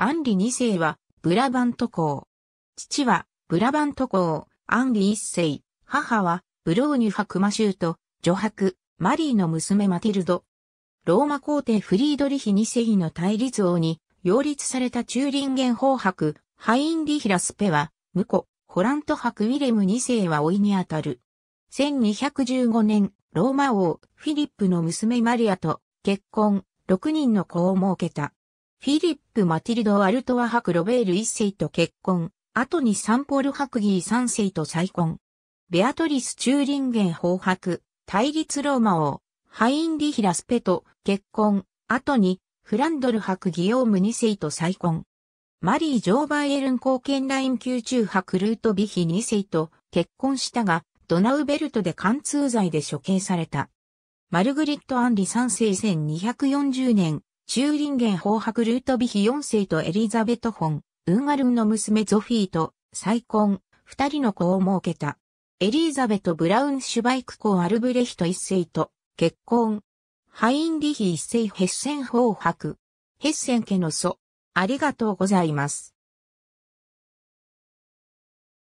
アンリ2世はブラバント公。父はブラバント公、アンリ1世。母はブローニュ伯マシューと女伯マリーの娘マティルド。ローマ皇帝フリードリヒ2世の対立王に擁立されたチューリンゲン方伯、ハインリヒラスペは、婿、ホラント伯ウィレム2世は甥にあたる。1215年、ローマ王、フィリップの娘マリアと結婚、6人の子を設けた。フィリップ・マティルド・アルトワ伯ロベール1世と結婚、後にサンポール伯ギー3世と再婚。ベアトリス・チューリンゲン法伯、対立ローマ王、ハインリヒラスペと結婚、後にフランドル伯ギオーム2世と再婚。マリー・ジョーバイエルン貢献ライン宮中伯ルート・ビヒ2世と結婚したが、ドナウベルトで貫通罪で処刑された。マルグリット・アンリ3世1240年、チューリンゲン法白ルート・ビヒ4世とエリザベト・フォン、ウンガルンの娘ゾフィーと再婚、二人の子を設けた。エリザベト・ブラウンシュバイク公アルブレヒト1世と結婚。ハインリヒ一世ヘッセン法白。ヘッセン家の祖。ありがとうございます。